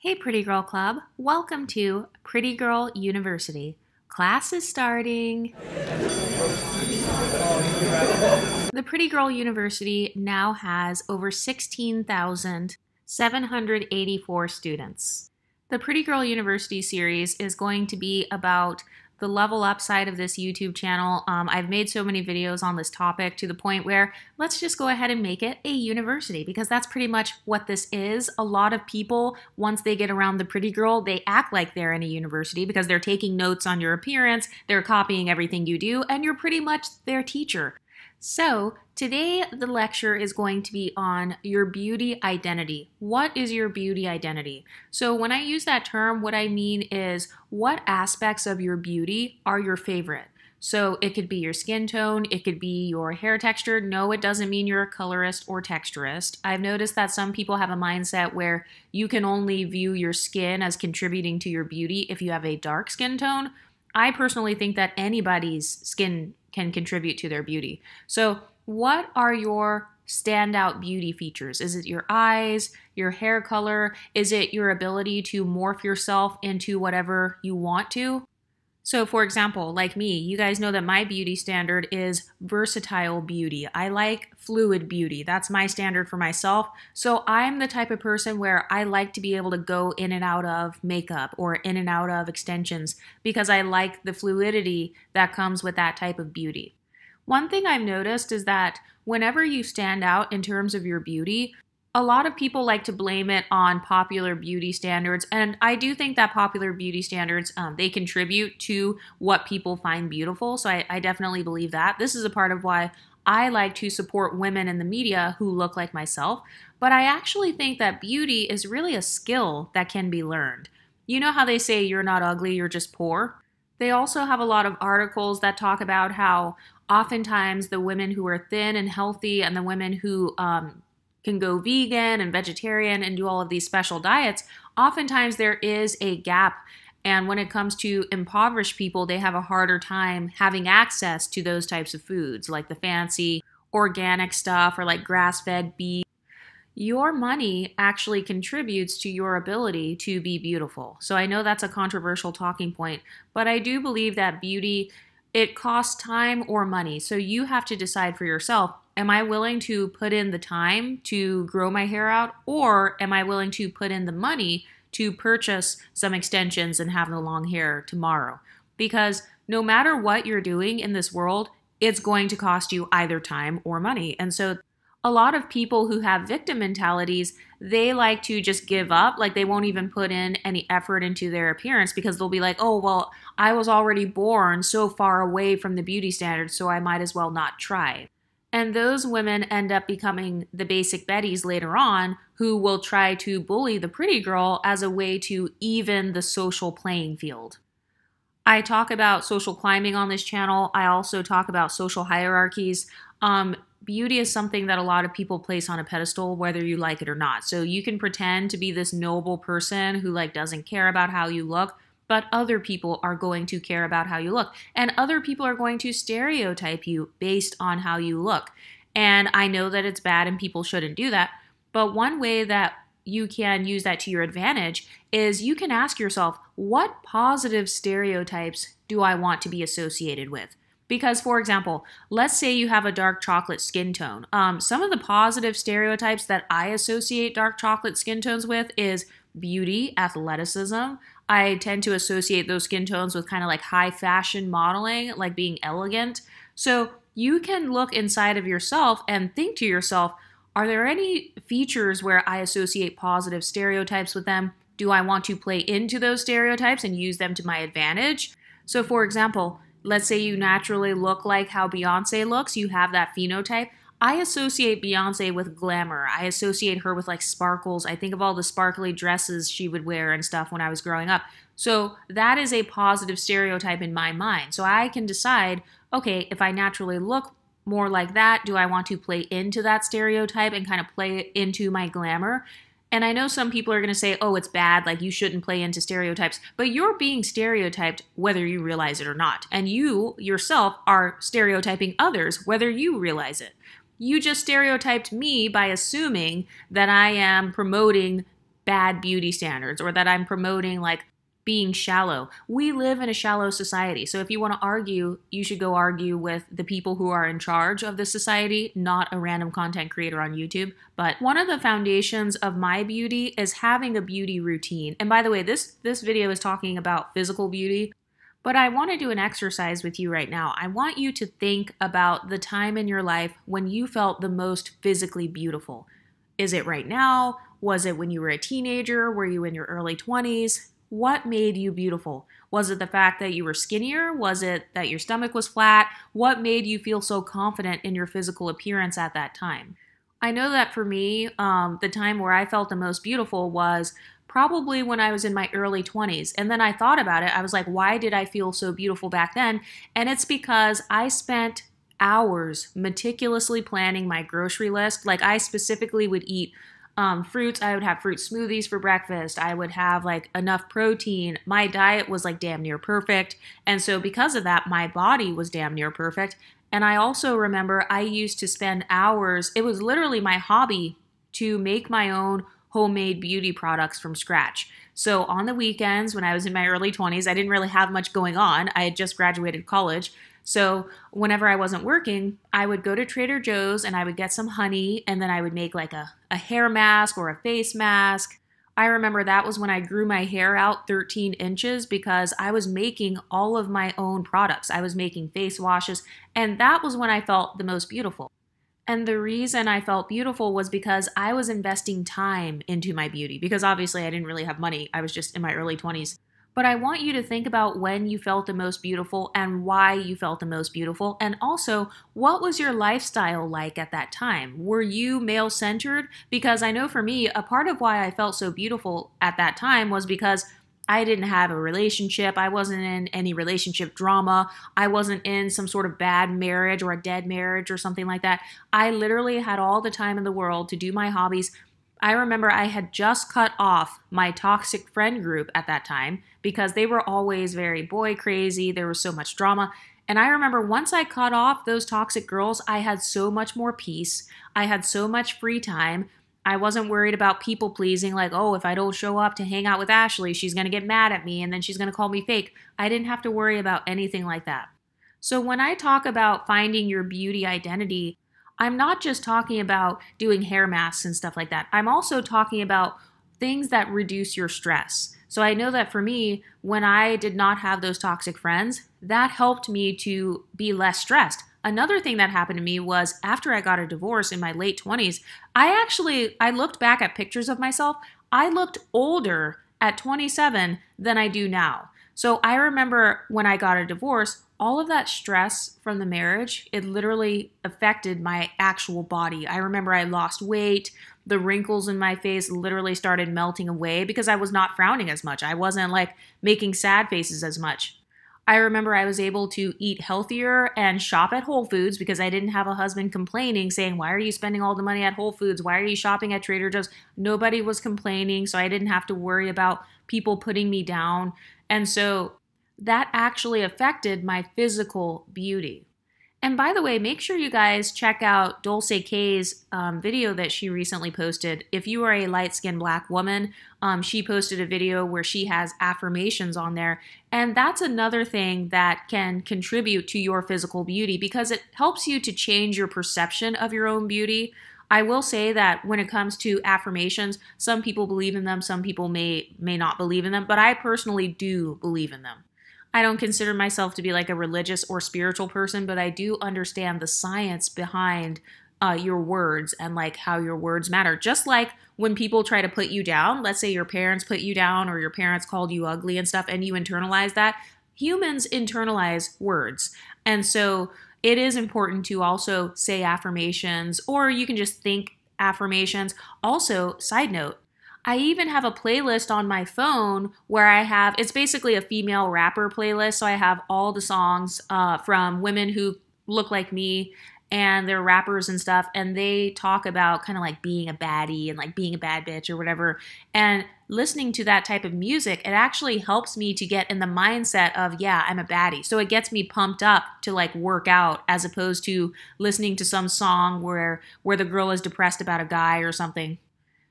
Hey, Pretty Girl Club. Welcome to Pretty Girl University. Class is starting. The Pretty Girl University now has over 16,784 students. The Pretty Girl University series is going to be about the level up side of this YouTube channel. Um, I've made so many videos on this topic to the point where let's just go ahead and make it a university because that's pretty much what this is. A lot of people, once they get around the pretty girl, they act like they're in a university because they're taking notes on your appearance, they're copying everything you do, and you're pretty much their teacher. So, today the lecture is going to be on your beauty identity. What is your beauty identity? So, when I use that term, what I mean is what aspects of your beauty are your favorite? So, it could be your skin tone, it could be your hair texture. No, it doesn't mean you're a colorist or texturist. I've noticed that some people have a mindset where you can only view your skin as contributing to your beauty if you have a dark skin tone. I personally think that anybody's skin can contribute to their beauty. So, what are your standout beauty features? Is it your eyes, your hair color? Is it your ability to morph yourself into whatever you want to? So, for example, like me, you guys know that my beauty standard is versatile beauty. I like fluid beauty. That's my standard for myself. So, I'm the type of person where I like to be able to go in and out of makeup or in and out of extensions because I like the fluidity that comes with that type of beauty. One thing I've noticed is that whenever you stand out in terms of your beauty, a lot of people like to blame it on popular beauty standards and i do think that popular beauty standards um, they contribute to what people find beautiful so I, I definitely believe that. This is a part of why i like to support women in the media who look like myself but i actually think that beauty is really a skill that can be learned. You know how they say you're not ugly you're just poor? They also have a lot of articles that talk about how oftentimes the women who are thin and healthy and the women who um, can go vegan and vegetarian and do all of these special diets, oftentimes there is a gap. And when it comes to impoverished people, they have a harder time having access to those types of foods, like the fancy organic stuff or like grass fed beef. Your money actually contributes to your ability to be beautiful. So I know that's a controversial talking point, but I do believe that beauty it costs time or money. So you have to decide for yourself am I willing to put in the time to grow my hair out, or am I willing to put in the money to purchase some extensions and have the long hair tomorrow? Because no matter what you're doing in this world, it's going to cost you either time or money. And so a lot of people who have victim mentalities, they like to just give up. Like they won't even put in any effort into their appearance because they'll be like, oh, well, I was already born so far away from the beauty standards, so I might as well not try. And those women end up becoming the basic Bettys later on who will try to bully the pretty girl as a way to even the social playing field. I talk about social climbing on this channel. I also talk about social hierarchies. Um, beauty is something that a lot of people place on a pedestal whether you like it or not. So you can pretend to be this noble person who like doesn't care about how you look, but other people are going to care about how you look. And other people are going to stereotype you based on how you look. And I know that it's bad and people shouldn't do that. But one way that you can use that to your advantage is you can ask yourself, what positive stereotypes do I want to be associated with? Because, for example, let's say you have a dark chocolate skin tone. Um, some of the positive stereotypes that I associate dark chocolate skin tones with is beauty, athleticism. I tend to associate those skin tones with kind of like high fashion modeling, like being elegant. So you can look inside of yourself and think to yourself, are there any features where I associate positive stereotypes with them? Do I want to play into those stereotypes and use them to my advantage? So, for example, let's say you naturally look like how Beyonce looks, you have that phenotype. I associate Beyonce with glamour. I associate her with like sparkles. I think of all the sparkly dresses she would wear and stuff when I was growing up. So that is a positive stereotype in my mind. So I can decide, okay, if I naturally look more like that, do I want to play into that stereotype and kind of play into my glamour? And I know some people are going to say, oh, it's bad, like you shouldn't play into stereotypes, but you're being stereotyped whether you realize it or not. And you yourself are stereotyping others whether you realize it. You just stereotyped me by assuming that I am promoting bad beauty standards or that I'm promoting like being shallow. We live in a shallow society. So if you want to argue, you should go argue with the people who are in charge of the society, not a random content creator on YouTube. But one of the foundations of my beauty is having a beauty routine. And by the way, this this video is talking about physical beauty, but I want to do an exercise with you right now. I want you to think about the time in your life when you felt the most physically beautiful. Is it right now? Was it when you were a teenager? Were you in your early 20s? What made you beautiful? Was it the fact that you were skinnier? Was it that your stomach was flat? What made you feel so confident in your physical appearance at that time? I know that for me, um, the time where I felt the most beautiful was probably when I was in my early 20s. And then I thought about it. I was like, why did I feel so beautiful back then? And it's because I spent hours meticulously planning my grocery list. Like, I specifically would eat um, fruits. I would have fruit smoothies for breakfast. I would have like enough protein. My diet was like damn near perfect. And so, because of that, my body was damn near perfect. And I also remember I used to spend hours, it was literally my hobby to make my own homemade beauty products from scratch. So, on the weekends when I was in my early 20s, I didn't really have much going on. I had just graduated college. So whenever I wasn't working, I would go to Trader Joe's and I would get some honey and then I would make like a, a hair mask or a face mask. I remember that was when I grew my hair out 13 inches because I was making all of my own products. I was making face washes, and that was when I felt the most beautiful. And the reason I felt beautiful was because I was investing time into my beauty because obviously I didn't really have money. I was just in my early 20s. But I want you to think about when you felt the most beautiful and why you felt the most beautiful. And also, what was your lifestyle like at that time? Were you male centered? Because I know for me, a part of why I felt so beautiful at that time was because I didn't have a relationship. I wasn't in any relationship drama. I wasn't in some sort of bad marriage or a dead marriage or something like that. I literally had all the time in the world to do my hobbies. I remember I had just cut off my toxic friend group at that time because they were always very boy crazy. There was so much drama. And I remember once I cut off those toxic girls, I had so much more peace. I had so much free time. I wasn't worried about people pleasing, like, oh, if I don't show up to hang out with Ashley, she's going to get mad at me and then she's going to call me fake. I didn't have to worry about anything like that. So when I talk about finding your beauty identity, I'm not just talking about doing hair masks and stuff like that. I'm also talking about things that reduce your stress. So I know that for me, when I did not have those toxic friends, that helped me to be less stressed. Another thing that happened to me was after I got a divorce in my late 20s, I actually I looked back at pictures of myself. I looked older at 27 than I do now. So I remember when I got a divorce, all of that stress from the marriage, it literally affected my actual body. I remember I lost weight. The wrinkles in my face literally started melting away because I was not frowning as much. I wasn't like making sad faces as much. I remember I was able to eat healthier and shop at Whole Foods because I didn't have a husband complaining, saying, Why are you spending all the money at Whole Foods? Why are you shopping at Trader Joe's? Nobody was complaining, so I didn't have to worry about people putting me down. And so that actually affected my physical beauty. And by the way, make sure you guys check out Dulce K's um, video that she recently posted. If you are a light skinned black woman, um, she posted a video where she has affirmations on there. And that's another thing that can contribute to your physical beauty because it helps you to change your perception of your own beauty. I will say that when it comes to affirmations, some people believe in them, some people may may not believe in them, but I personally do believe in them. I don't consider myself to be like a religious or spiritual person, but I do understand the science behind uh, your words and like how your words matter. Just like when people try to put you down, let's say your parents put you down or your parents called you ugly and stuff, and you internalize that, humans internalize words. And so it is important to also say affirmations, or you can just think affirmations. Also, side note, I even have a playlist on my phone where I have it's basically a female rapper playlist. So I have all the songs uh, from women who look like me and they're rappers and stuff and they talk about kind of like being a baddie and like being a bad bitch or whatever. And listening to that type of music it actually helps me to get in the mindset of yeah i'm a baddie. So it gets me pumped up to like work out as opposed to listening to some song where where the girl is depressed about a guy or something.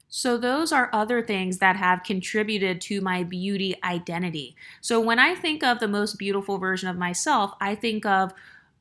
So, those are other things that have contributed to my beauty identity. So, when I think of the most beautiful version of myself, I think of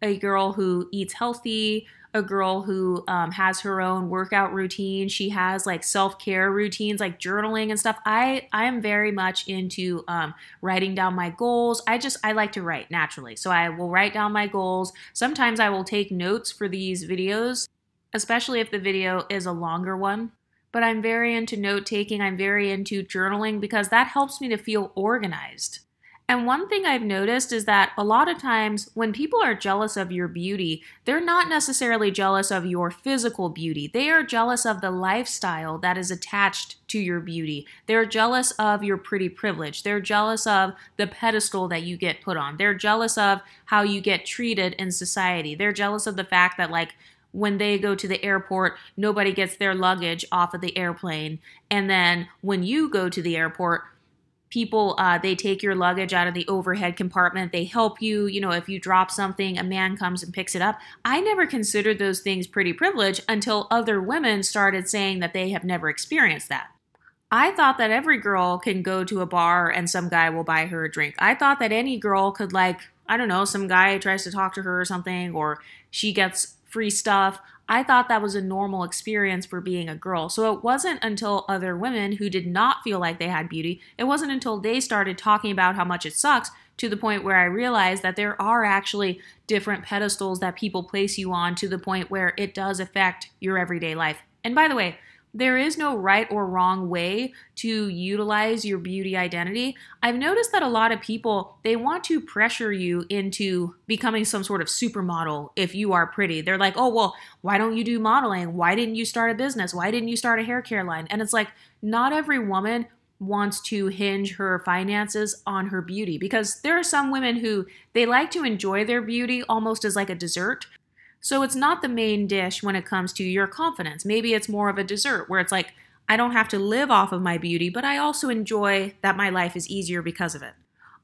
a girl who eats healthy, a girl who um, has her own workout routine. She has like self care routines, like journaling and stuff. I I am very much into um, writing down my goals. I just I like to write naturally, so I will write down my goals. Sometimes I will take notes for these videos, especially if the video is a longer one. But I'm very into note taking. I'm very into journaling because that helps me to feel organized. And one thing I've noticed is that a lot of times when people are jealous of your beauty, they're not necessarily jealous of your physical beauty. They are jealous of the lifestyle that is attached to your beauty. They're jealous of your pretty privilege. They're jealous of the pedestal that you get put on. They're jealous of how you get treated in society. They're jealous of the fact that, like, when they go to the airport, nobody gets their luggage off of the airplane. And then when you go to the airport, people uh, they take your luggage out of the overhead compartment they help you you know if you drop something a man comes and picks it up. I never considered those things pretty privilege until other women started saying that they have never experienced that. I thought that every girl can go to a bar and some guy will buy her a drink. I thought that any girl could like i don't know some guy tries to talk to her or something or she gets free stuff I thought that was a normal experience for being a girl. So it wasn't until other women who did not feel like they had beauty, it wasn't until they started talking about how much it sucks to the point where I realized that there are actually different pedestals that people place you on to the point where it does affect your everyday life. And by the way, there is no right or wrong way to utilize your beauty identity. I've noticed that a lot of people, they want to pressure you into becoming some sort of supermodel if you are pretty. They're like, "Oh, well, why don't you do modeling? Why didn't you start a business? Why didn't you start a hair care line?" And it's like, not every woman wants to hinge her finances on her beauty because there are some women who they like to enjoy their beauty almost as like a dessert so it's not the main dish when it comes to your confidence. Maybe it's more of a dessert where it's like, I don't have to live off of my beauty, but I also enjoy that my life is easier because of it.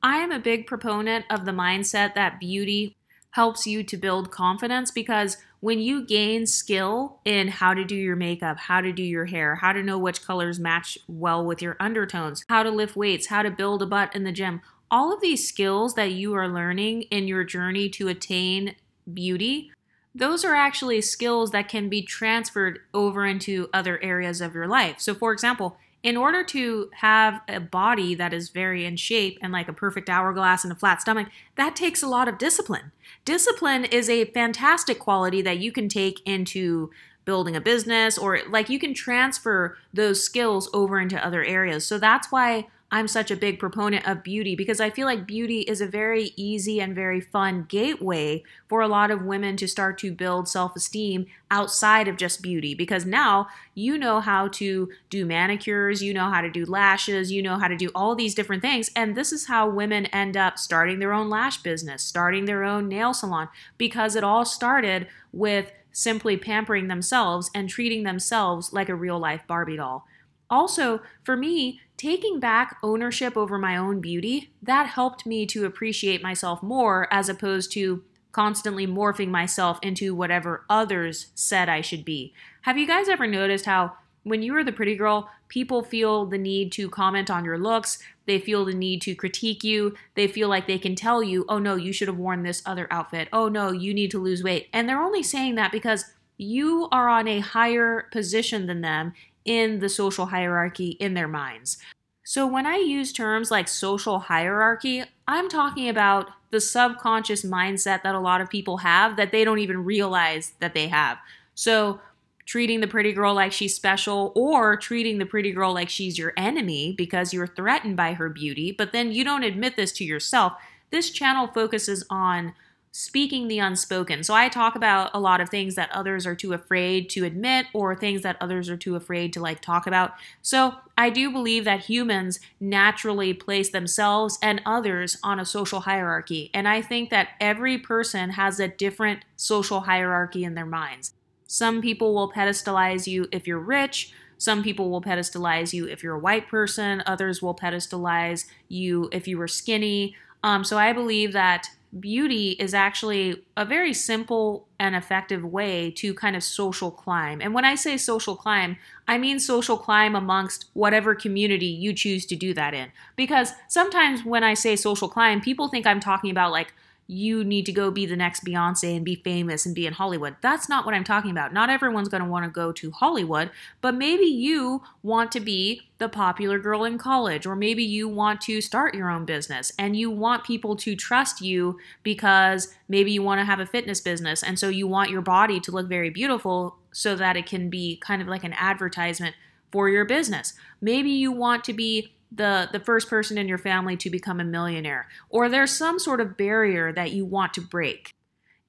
I am a big proponent of the mindset that beauty helps you to build confidence because when you gain skill in how to do your makeup, how to do your hair, how to know which colors match well with your undertones, how to lift weights, how to build a butt in the gym, all of these skills that you are learning in your journey to attain beauty those are actually skills that can be transferred over into other areas of your life. So, for example, in order to have a body that is very in shape and like a perfect hourglass and a flat stomach, that takes a lot of discipline. Discipline is a fantastic quality that you can take into building a business or like you can transfer those skills over into other areas. So that's why I'm such a big proponent of beauty because I feel like beauty is a very easy and very fun gateway for a lot of women to start to build self esteem outside of just beauty. Because now you know how to do manicures, you know how to do lashes, you know how to do all these different things. And this is how women end up starting their own lash business, starting their own nail salon, because it all started with simply pampering themselves and treating themselves like a real life Barbie doll. Also, for me, taking back ownership over my own beauty, that helped me to appreciate myself more as opposed to constantly morphing myself into whatever others said I should be. Have you guys ever noticed how when you are the pretty girl, people feel the need to comment on your looks, they feel the need to critique you, they feel like they can tell you, oh no, you should have worn this other outfit, oh no, you need to lose weight. And they're only saying that because you are on a higher position than them in the social hierarchy in their minds. So, when I use terms like social hierarchy, I'm talking about the subconscious mindset that a lot of people have that they don't even realize that they have. So, treating the pretty girl like she's special or treating the pretty girl like she's your enemy because you're threatened by her beauty, but then you don't admit this to yourself. This channel focuses on speaking the unspoken. So I talk about a lot of things that others are too afraid to admit or things that others are too afraid to like talk about. So I do believe that humans naturally place themselves and others on a social hierarchy. And I think that every person has a different social hierarchy in their minds. Some people will pedestalize you if you're rich. Some people will pedestalize you if you're a white person. Others will pedestalize you if you were skinny. Um, so I believe that beauty is actually a very simple and effective way to kind of social climb. And when I say social climb, I mean social climb amongst whatever community you choose to do that in. Because sometimes when I say social climb, people think I'm talking about like you need to go be the next Beyonce and be famous and be in Hollywood. That's not what I'm talking about. Not everyone's going to want to go to Hollywood, but maybe you want to be the popular girl in college, or maybe you want to start your own business and you want people to trust you because maybe you want to have a fitness business. And so you want your body to look very beautiful so that it can be kind of like an advertisement for your business. Maybe you want to be the the first person in your family to become a millionaire or there's some sort of barrier that you want to break.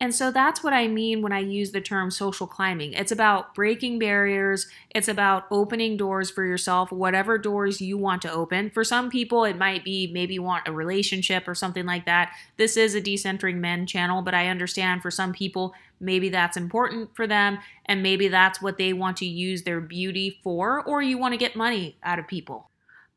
And so that's what I mean when I use the term social climbing. It's about breaking barriers, it's about opening doors for yourself, whatever doors you want to open. For some people, it might be maybe you want a relationship or something like that. This is a decentering men channel, but I understand for some people, maybe that's important for them, and maybe that's what they want to use their beauty for, or you want to get money out of people.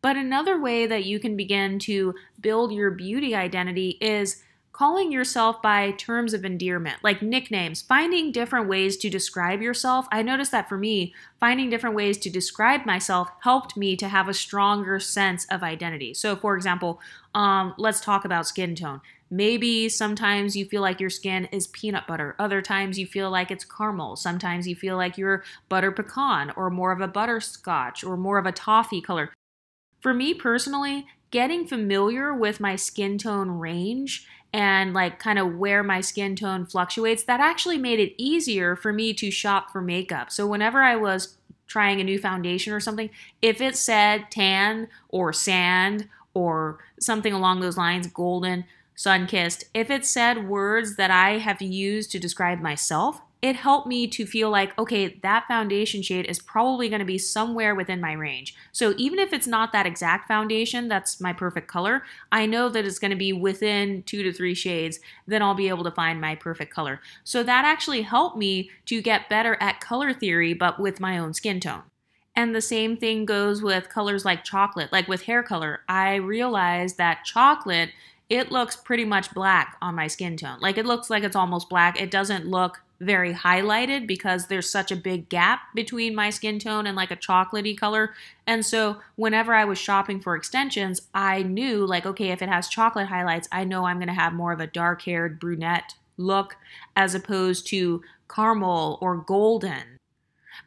But another way that you can begin to build your beauty identity is calling yourself by terms of endearment, like nicknames, finding different ways to describe yourself. I noticed that for me, finding different ways to describe myself helped me to have a stronger sense of identity. So, for example, um, let's talk about skin tone. Maybe sometimes you feel like your skin is peanut butter. Other times you feel like it's caramel. Sometimes you feel like you're butter pecan or more of a butterscotch or more of a toffee color. For me personally, getting familiar with my skin tone range and like kind of where my skin tone fluctuates, that actually made it easier for me to shop for makeup. So whenever I was trying a new foundation or something, if it said tan or sand or something along those lines, golden, sun kissed, if it said words that I have used to describe myself, it helped me to feel like, okay, that foundation shade is probably going to be somewhere within my range. So even if it's not that exact foundation, that's my perfect color, I know that it's going to be within two to three shades, then I'll be able to find my perfect color. So that actually helped me to get better at color theory, but with my own skin tone. And the same thing goes with colors like chocolate. Like with hair color, I realized that chocolate, it looks pretty much black on my skin tone. Like it looks like it's almost black. It doesn't look very highlighted because there's such a big gap between my skin tone and like a chocolatey color. And so whenever I was shopping for extensions, I knew like, okay, if it has chocolate highlights, I know I'm going to have more of a dark haired brunette look as opposed to caramel or golden.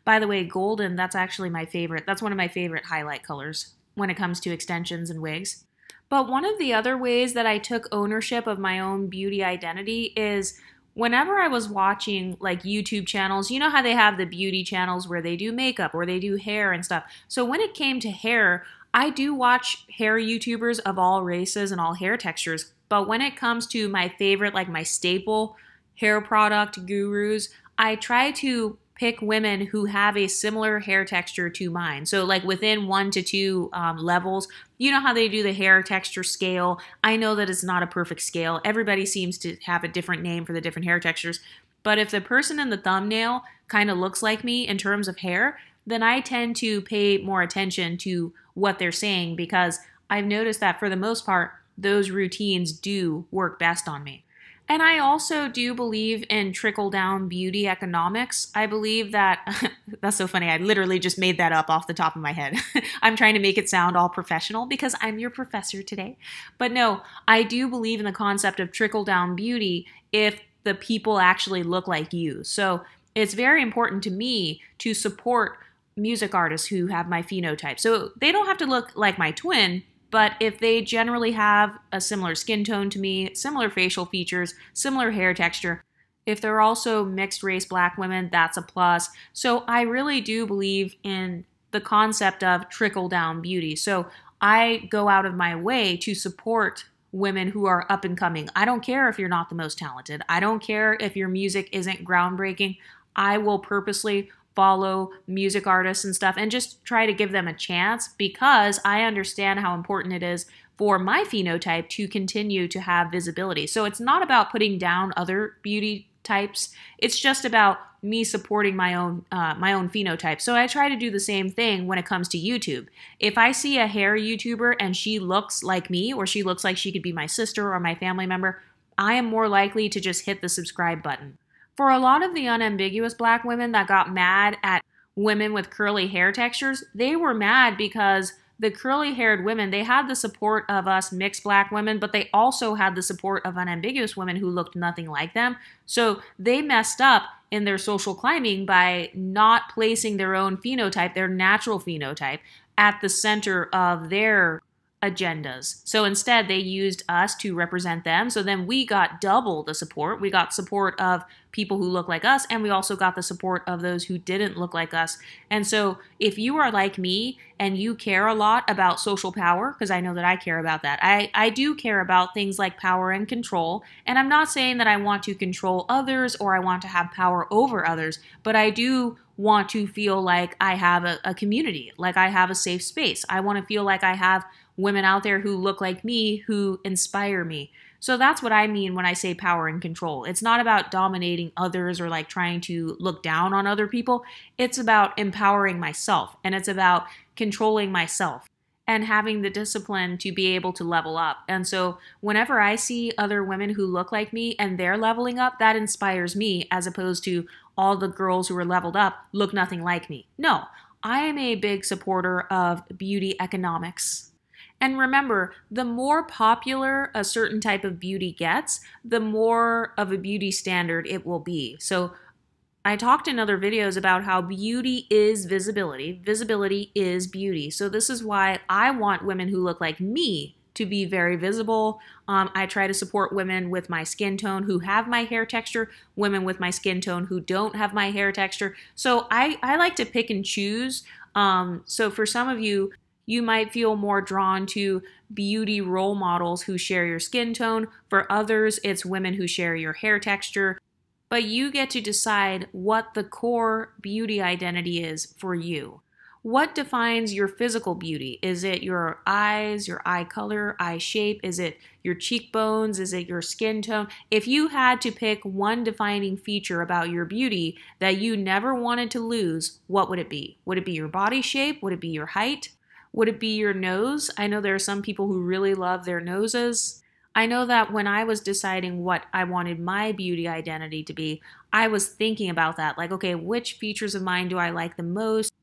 By the way, golden, that's actually my favorite. That's one of my favorite highlight colors when it comes to extensions and wigs. But one of the other ways that I took ownership of my own beauty identity is whenever I was watching like YouTube channels, you know how they have the beauty channels where they do makeup or they do hair and stuff. So when it came to hair, I do watch hair YouTubers of all races and all hair textures. But when it comes to my favorite, like my staple hair product gurus, I try to pick women who have a similar hair texture to mine. So, like within one to two um, levels, you know how they do the hair texture scale. I know that it's not a perfect scale. Everybody seems to have a different name for the different hair textures. But if the person in the thumbnail kind of looks like me in terms of hair, then I tend to pay more attention to what they're saying because I've noticed that for the most part, those routines do work best on me. And I also do believe in trickle down beauty economics. I believe that that's so funny. I literally just made that up off the top of my head. I'm trying to make it sound all professional because I'm your professor today. But no, I do believe in the concept of trickle down beauty if the people actually look like you. So it's very important to me to support music artists who have my phenotype. So they don't have to look like my twin, but if they generally have a similar skin tone to me, similar facial features, similar hair texture, if they're also mixed race black women, that's a plus. So I really do believe in the concept of trickle down beauty. So I go out of my way to support women who are up and coming. I don't care if you're not the most talented. I don't care if your music isn't groundbreaking. I will purposely follow music artists and stuff and just try to give them a chance because I understand how important it is for my phenotype to continue to have visibility. So it's not about putting down other beauty types. It's just about me supporting my own uh, my own phenotype. So I try to do the same thing when it comes to YouTube. If I see a hair YouTuber and she looks like me or she looks like she could be my sister or my family member, I am more likely to just hit the subscribe button. For a lot of the unambiguous black women that got mad at women with curly hair textures, they were mad because the curly haired women, they had the support of us mixed black women, but they also had the support of unambiguous women who looked nothing like them. So they messed up in their social climbing by not placing their own phenotype, their natural phenotype, at the center of their agendas. So instead, they used us to represent them. So then we got double the support. We got support of people who look like us, and we also got the support of those who didn't look like us. And so if you are like me and you care a lot about social power, because I know that I care about that, I, I do care about things like power and control. And I'm not saying that I want to control others or I want to have power over others, but I do want to feel like I have a, a community, like I have a safe space. I want to feel like I have women out there who look like me who inspire me. So that's what I mean when I say power and control. It's not about dominating others or like trying to look down on other people. It's about empowering myself and it's about controlling myself and having the discipline to be able to level up. And so whenever I see other women who look like me and they're leveling up, that inspires me as opposed to all the girls who are leveled up look nothing like me. No, I am a big supporter of beauty economics. And remember, the more popular a certain type of beauty gets, the more of a beauty standard it will be. So, I talked in other videos about how beauty is visibility. Visibility is beauty. So, this is why I want women who look like me to be very visible. Um, I try to support women with my skin tone who have my hair texture, women with my skin tone who don't have my hair texture. So, I, I like to pick and choose. Um, so, for some of you, you might feel more drawn to beauty role models who share your skin tone. For others, it's women who share your hair texture. But you get to decide what the core beauty identity is for you. What defines your physical beauty? Is it your eyes, your eye color, eye shape? Is it your cheekbones? Is it your skin tone? If you had to pick one defining feature about your beauty that you never wanted to lose, what would it be? Would it be your body shape? Would it be your height? Would it be your nose? I know there are some people who really love their noses. I know that when I was deciding what I wanted my beauty identity to be, I was thinking about that. Like, okay, which features of mine do I like the most?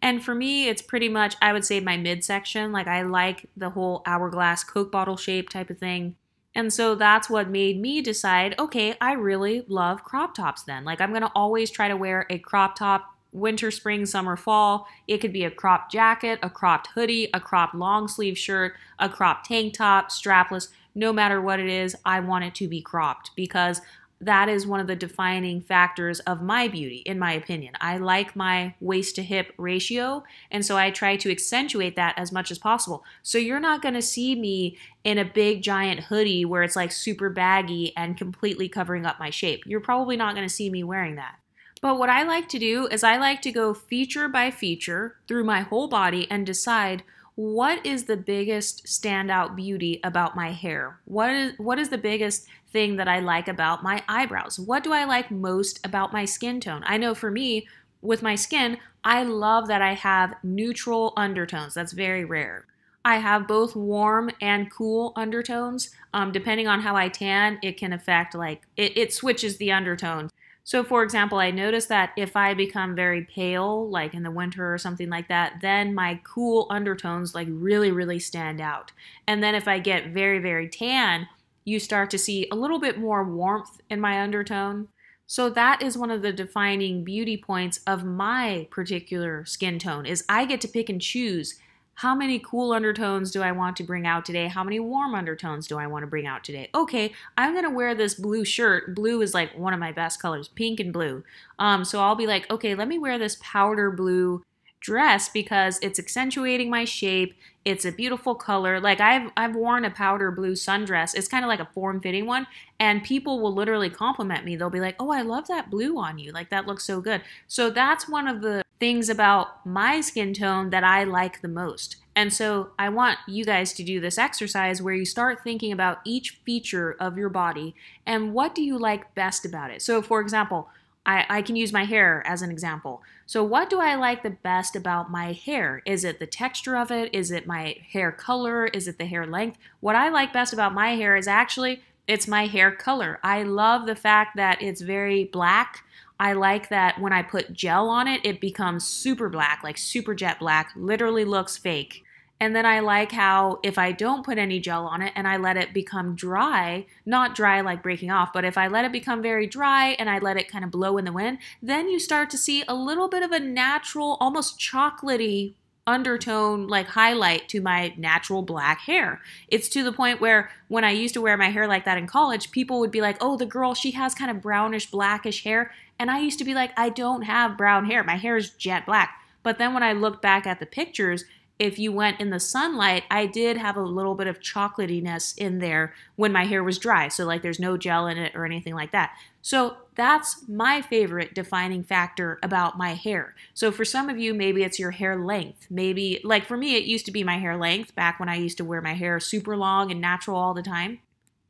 And for me, it's pretty much, I would say, my midsection. Like, I like the whole hourglass Coke bottle shape type of thing. And so that's what made me decide okay, I really love crop tops then. Like, I'm gonna always try to wear a crop top winter, spring, summer, fall. It could be a cropped jacket, a cropped hoodie, a cropped long sleeve shirt, a cropped tank top, strapless. No matter what it is, I want it to be cropped because that is one of the defining factors of my beauty, in my opinion. I like my waist to hip ratio, and so I try to accentuate that as much as possible. So you're not gonna see me in a big giant hoodie where it's like super baggy and completely covering up my shape. You're probably not gonna see me wearing that. But what I like to do is I like to go feature by feature through my whole body and decide what is the biggest standout beauty about my hair? What is what is the biggest thing that I like about my eyebrows? What do I like most about my skin tone? I know for me with my skin, I love that I have neutral undertones. That's very rare. I have both warm and cool undertones. Um, depending on how I tan, it can affect like it, it switches the undertones. So, for example, I notice that if I become very pale, like in the winter or something like that, then my cool undertones like really, really stand out. And then if I get very, very tan, you start to see a little bit more warmth in my undertone. So that is one of the defining beauty points of my particular skin tone is I get to pick and choose how many cool undertones do I want to bring out today? How many warm undertones do I want to bring out today? Okay, I'm gonna wear this blue shirt. Blue is like one of my best colors, pink and blue. Um, so I'll be like, okay, let me wear this powder blue dress because it's accentuating my shape. It's a beautiful color. Like I've I've worn a powder blue sundress. It's kind of like a form-fitting one and people will literally compliment me. They'll be like, "Oh, I love that blue on you. Like that looks so good." So that's one of the things about my skin tone that I like the most. And so I want you guys to do this exercise where you start thinking about each feature of your body and what do you like best about it. So for example, I, I, can use my hair as an example. So, what do I like the best about my hair? Is it the texture of it? Is it my hair color? Is it the hair length? What I like best about my hair is actually it's my hair color. I love the fact that it's very black. I like that when I put gel on it, it becomes super black, like super jet black, literally looks fake. And then I like how if I don't put any gel on it and I let it become dry, not dry like breaking off, but if I let it become very dry and I let it kind of blow in the wind, then you start to see a little bit of a natural, almost chocolatey undertone like highlight to my natural black hair. It's to the point where when I used to wear my hair like that in college, people would be like, "Oh, the girl, she has kind of brownish blackish hair." And I used to be like, "I don't have brown hair. My hair is jet black." But then when I looked back at the pictures, if you went in the sunlight, I did have a little bit of chocolatiness in there when my hair was dry. So, like, there's no gel in it or anything like that. So, that's my favorite defining factor about my hair. So, for some of you, maybe it's your hair length. Maybe, like, for me, it used to be my hair length back when I used to wear my hair super long and natural all the time.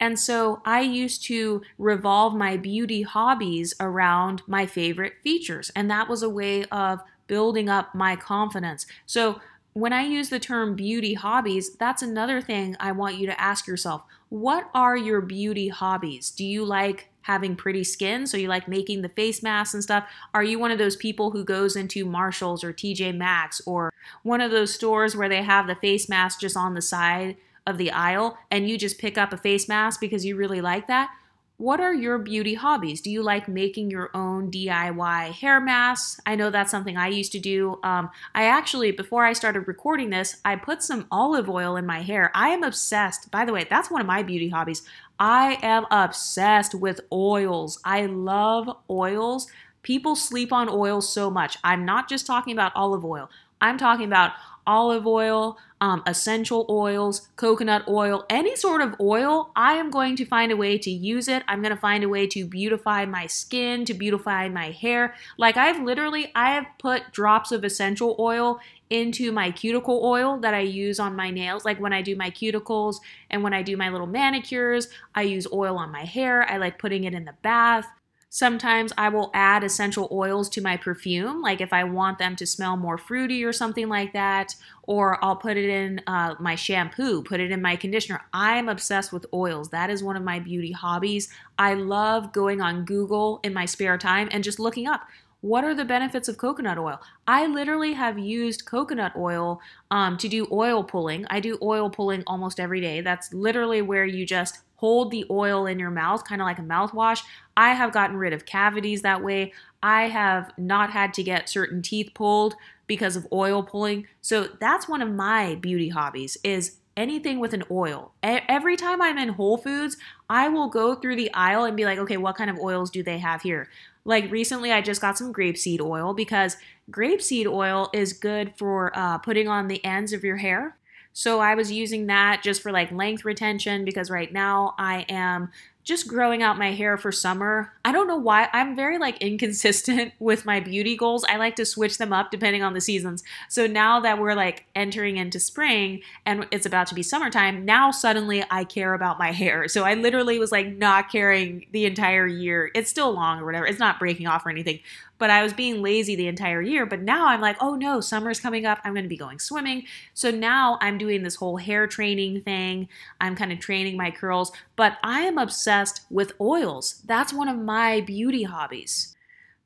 And so I used to revolve my beauty hobbies around my favorite features. And that was a way of building up my confidence. So when I use the term beauty hobbies, that's another thing I want you to ask yourself. What are your beauty hobbies? Do you like having pretty skin? So you like making the face masks and stuff? Are you one of those people who goes into Marshalls or TJ Maxx or one of those stores where they have the face mask just on the side of the aisle and you just pick up a face mask because you really like that? What are your beauty hobbies? Do you like making your own DIY hair masks? I know that's something I used to do. Um, I actually, before I started recording this, I put some olive oil in my hair. I am obsessed. By the way, that's one of my beauty hobbies. I am obsessed with oils. I love oils. People sleep on oils so much. I'm not just talking about olive oil. I'm talking about olive oil, um, essential oils, coconut oil, any sort of oil, I am going to find a way to use it. I'm going to find a way to beautify my skin, to beautify my hair. Like I've literally, I have put drops of essential oil into my cuticle oil that I use on my nails. Like when I do my cuticles and when I do my little manicures, I use oil on my hair. I like putting it in the bath. Sometimes I will add essential oils to my perfume, like if I want them to smell more fruity or something like that, or I'll put it in uh, my shampoo, put it in my conditioner. I'm obsessed with oils. That is one of my beauty hobbies. I love going on Google in my spare time and just looking up what are the benefits of coconut oil? I literally have used coconut oil um, to do oil pulling. I do oil pulling almost every day. That's literally where you just hold the oil in your mouth, kind of like a mouthwash. I have gotten rid of cavities that way. I have not had to get certain teeth pulled because of oil pulling. So that's one of my beauty hobbies is anything with an oil. Every time I'm in Whole Foods, I will go through the aisle and be like, okay, what kind of oils do they have here? Like recently, I just got some grapeseed oil because grapeseed oil is good for uh, putting on the ends of your hair. So I was using that just for like length retention because right now I am just growing out my hair for summer. I don't know why. I'm very like inconsistent with my beauty goals. I like to switch them up depending on the seasons. So now that we're like entering into spring and it's about to be summertime, now suddenly I care about my hair. So I literally was like not caring the entire year. It's still long or whatever. It's not breaking off or anything but I was being lazy the entire year. But now I'm like, oh no, summer's coming up. I'm going to be going swimming. So now I'm doing this whole hair training thing. I'm kind of training my curls, but I am obsessed with oils. That's one of my beauty hobbies.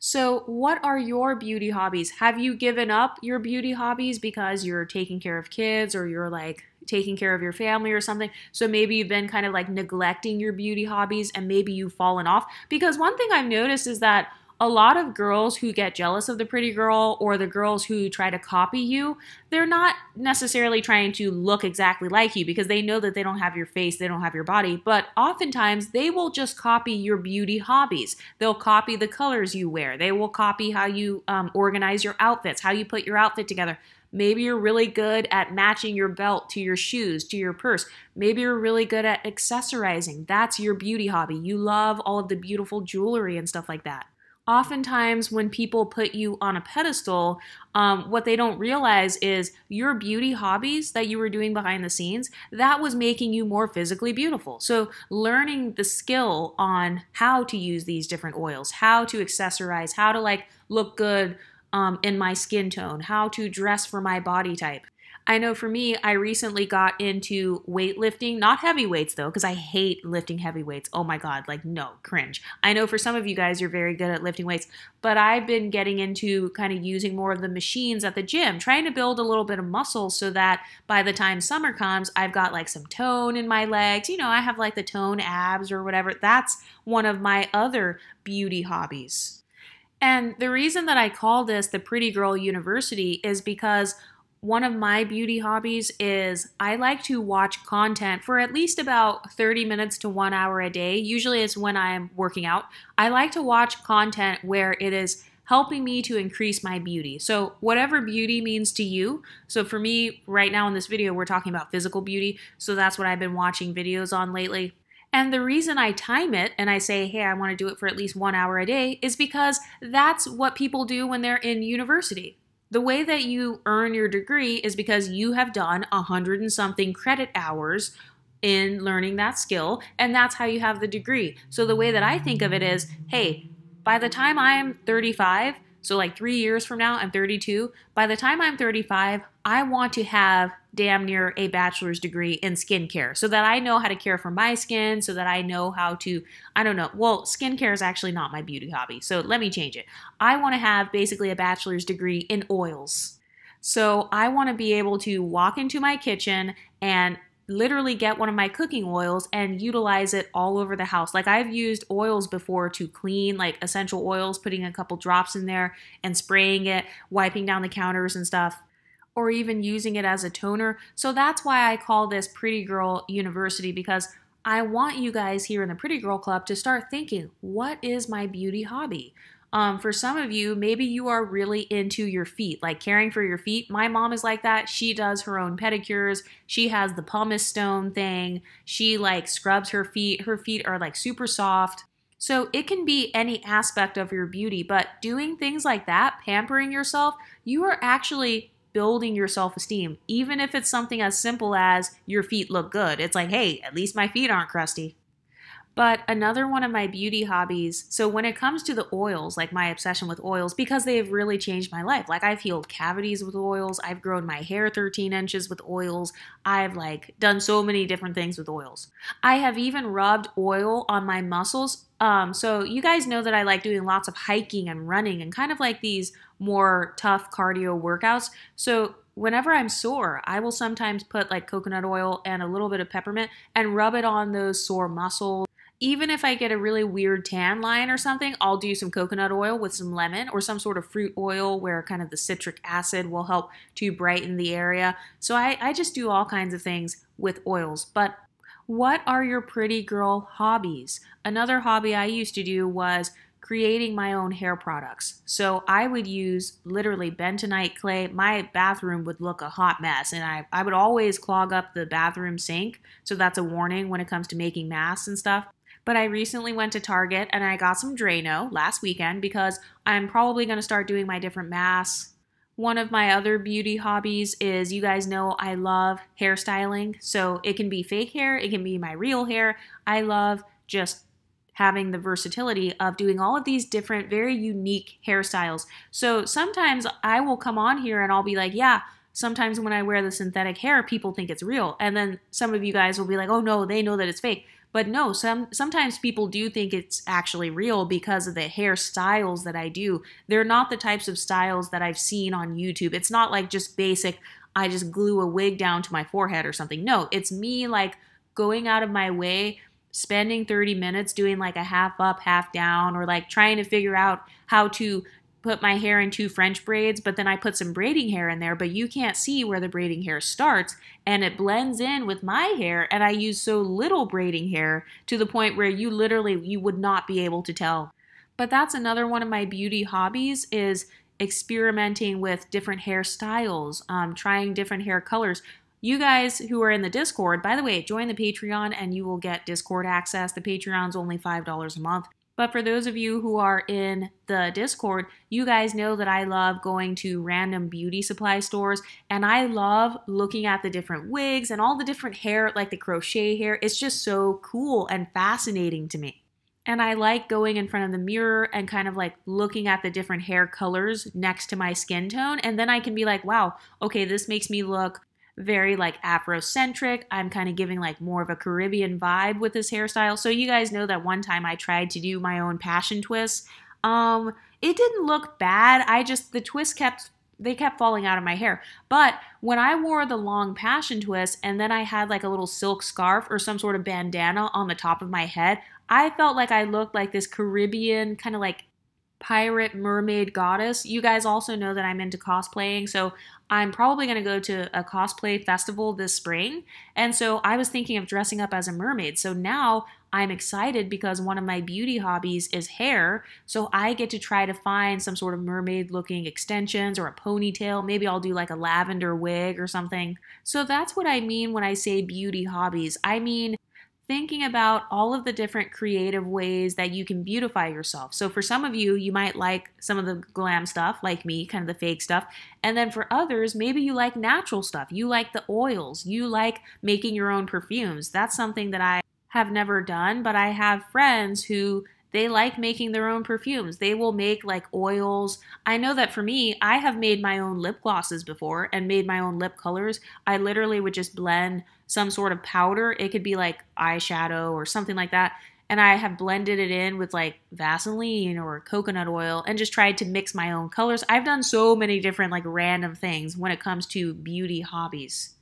So, what are your beauty hobbies? Have you given up your beauty hobbies because you're taking care of kids or you're like taking care of your family or something? So, maybe you've been kind of like neglecting your beauty hobbies and maybe you've fallen off. Because one thing I've noticed is that a lot of girls who get jealous of the pretty girl or the girls who try to copy you, they're not necessarily trying to look exactly like you because they know that they don't have your face, they don't have your body, but oftentimes they will just copy your beauty hobbies. They'll copy the colors you wear, they will copy how you um, organize your outfits, how you put your outfit together. Maybe you're really good at matching your belt to your shoes, to your purse. Maybe you're really good at accessorizing. That's your beauty hobby. You love all of the beautiful jewelry and stuff like that oftentimes when people put you on a pedestal um, what they don't realize is your beauty hobbies that you were doing behind the scenes that was making you more physically beautiful. So learning the skill on how to use these different oils how to accessorize how to like look good um, in my skin tone how to dress for my body type I know for me, I recently got into weightlifting, not heavy weights though, because I hate lifting heavy weights. Oh my God, like no, cringe. I know for some of you guys, you're very good at lifting weights, but I've been getting into kind of using more of the machines at the gym, trying to build a little bit of muscle so that by the time summer comes, I've got like some tone in my legs. You know, I have like the tone abs or whatever. That's one of my other beauty hobbies. And the reason that I call this the Pretty Girl University is because one of my beauty hobbies is I like to watch content for at least about 30 minutes to one hour a day. Usually it's when I'm working out. I like to watch content where it is helping me to increase my beauty. So, whatever beauty means to you. So, for me, right now in this video, we're talking about physical beauty. So, that's what I've been watching videos on lately. And the reason I time it and I say, hey, I want to do it for at least one hour a day is because that's what people do when they're in university. The way that you earn your degree is because you have done a hundred and something credit hours in learning that skill, and that's how you have the degree. So the way that I think of it is hey, by the time I'm 35, so, like three years from now, I'm 32. By the time I'm 35, I want to have damn near a bachelor's degree in skincare so that I know how to care for my skin, so that I know how to, I don't know. Well, skincare is actually not my beauty hobby. So, let me change it. I want to have basically a bachelor's degree in oils. So, I want to be able to walk into my kitchen and literally get one of my cooking oils and utilize it all over the house. Like I've used oils before to clean, like essential oils, putting a couple drops in there and spraying it, wiping down the counters and stuff, or even using it as a toner. So that's why I call this Pretty Girl University because I want you guys here in the Pretty Girl Club to start thinking, what is my beauty hobby? Um, for some of you, maybe you are really into your feet, like caring for your feet. My mom is like that. She does her own pedicures. She has the pumice stone thing. She like scrubs her feet. Her feet are like super soft. So it can be any aspect of your beauty, but doing things like that, pampering yourself, you are actually building your self esteem, even if it's something as simple as your feet look good. It's like, hey, at least my feet aren't crusty. But another one of my beauty hobbies, so when it comes to the oils, like my obsession with oils, because they have really changed my life. Like I've healed cavities with oils, I've grown my hair 13 inches with oils, I've like done so many different things with oils. I have even rubbed oil on my muscles. Um, so you guys know that I like doing lots of hiking and running and kind of like these more tough cardio workouts. So whenever I'm sore, I will sometimes put like coconut oil and a little bit of peppermint and rub it on those sore muscles even if I get a really weird tan line or something, I'll do some coconut oil with some lemon or some sort of fruit oil where kind of the citric acid will help to brighten the area. So I, I just do all kinds of things with oils. But what are your pretty girl hobbies? Another hobby I used to do was creating my own hair products. So I would use literally bentonite clay. My bathroom would look a hot mess, and I, I would always clog up the bathroom sink. So that's a warning when it comes to making masks and stuff. But I recently went to Target and I got some Drano last weekend because I'm probably going to start doing my different masks. One of my other beauty hobbies is you guys know I love hairstyling. So it can be fake hair, it can be my real hair. I love just having the versatility of doing all of these different, very unique hairstyles. So sometimes I will come on here and I'll be like, yeah, sometimes when I wear the synthetic hair, people think it's real. And then some of you guys will be like, oh no, they know that it's fake. But no, some sometimes people do think it's actually real because of the hairstyles that I do. They're not the types of styles that I've seen on YouTube. It's not like just basic I just glue a wig down to my forehead or something. No, it's me like going out of my way spending 30 minutes doing like a half up, half down, or like trying to figure out how to put my hair in two French braids, but then I put some braiding hair in there, but you can't see where the braiding hair starts and it blends in with my hair and I use so little braiding hair to the point where you literally you would not be able to tell. But that's another one of my beauty hobbies is experimenting with different hairstyles, um, trying different hair colors. You guys who are in the Discord, by the way, join the Patreon and you will get Discord access. The Patreon's only $5 a month. But for those of you who are in the Discord, you guys know that I love going to random beauty supply stores and I love looking at the different wigs and all the different hair, like the crochet hair. It's just so cool and fascinating to me. And I like going in front of the mirror and kind of like looking at the different hair colors next to my skin tone. And then I can be like, wow, okay, this makes me look very like Afrocentric. I'm kind of giving like more of a Caribbean vibe with this hairstyle. So you guys know that one time I tried to do my own passion twist. Um, it didn't look bad. I just the twist kept they kept falling out of my hair. But when I wore the long passion twist and then I had like a little silk scarf or some sort of bandana on the top of my head, I felt like I looked like this Caribbean kind of like pirate mermaid goddess. You guys also know that I'm into cosplaying, so I'm probably going to go to a cosplay festival this spring. And so I was thinking of dressing up as a mermaid. So now I'm excited because one of my beauty hobbies is hair. So I get to try to find some sort of mermaid looking extensions or a ponytail. Maybe I'll do like a lavender wig or something. So that's what I mean when I say beauty hobbies. I mean, thinking about all of the different creative ways that you can beautify yourself. So, for some of you, you might like some of the glam stuff, like me, kind of the fake stuff. And then for others, maybe you like natural stuff. You like the oils. You like making your own perfumes. That's something that I have never done, but I have friends who they like making their own perfumes. They will make like oils. I know that for me, I have made my own lip glosses before and made my own lip colors. I literally would just blend some sort of powder. It could be like eyeshadow or something like that. And I have blended it in with like Vaseline or coconut oil and just tried to mix my own colors. I've done so many different like random things when it comes to beauty hobbies.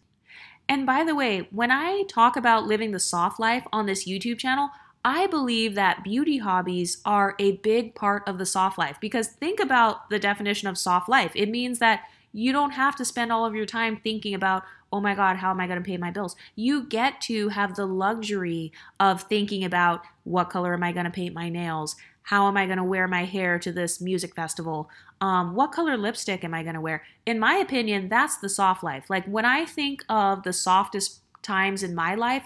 And by the way, when I talk about living the soft life on this YouTube channel, I believe that beauty hobbies are a big part of the soft life because think about the definition of soft life. It means that you don't have to spend all of your time thinking about, oh my God, how am I going to pay my bills? You get to have the luxury of thinking about what color am I going to paint my nails? How am I going to wear my hair to this music festival? Um, what color lipstick am I going to wear? In my opinion, that's the soft life. Like when I think of the softest times in my life,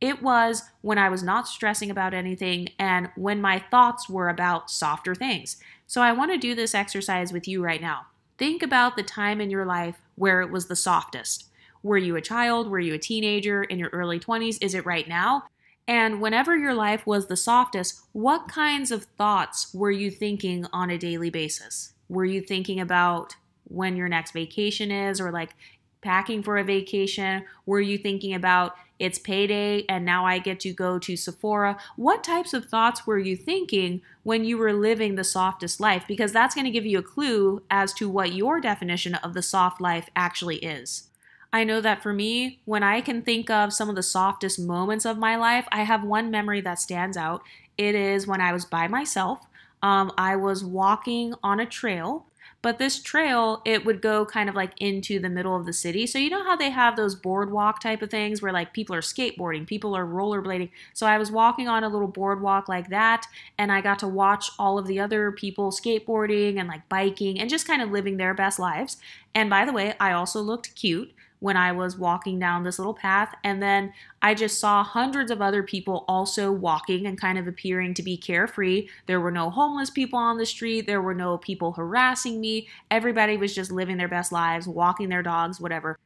it was when I was not stressing about anything and when my thoughts were about softer things. So I want to do this exercise with you right now. Think about the time in your life where it was the softest. Were you a child? Were you a teenager in your early 20s? Is it right now? And whenever your life was the softest, what kinds of thoughts were you thinking on a daily basis? Were you thinking about when your next vacation is or like packing for a vacation? Were you thinking about it's payday and now I get to go to Sephora? What types of thoughts were you thinking when you were living the softest life? Because that's going to give you a clue as to what your definition of the soft life actually is. I know that for me, when I can think of some of the softest moments of my life, I have one memory that stands out. It is when I was by myself. Um, I was walking on a trail but this trail, it would go kind of like into the middle of the city. So you know how they have those boardwalk type of things where like people are skateboarding, people are rollerblading. So I was walking on a little boardwalk like that, and I got to watch all of the other people skateboarding and like biking and just kind of living their best lives. And by the way, I also looked cute when I was walking down this little path. And then I just saw hundreds of other people also walking and kind of appearing to be carefree. There were no homeless people on the street, there were no people harassing me. Everybody was just living their best lives, walking their dogs, whatever.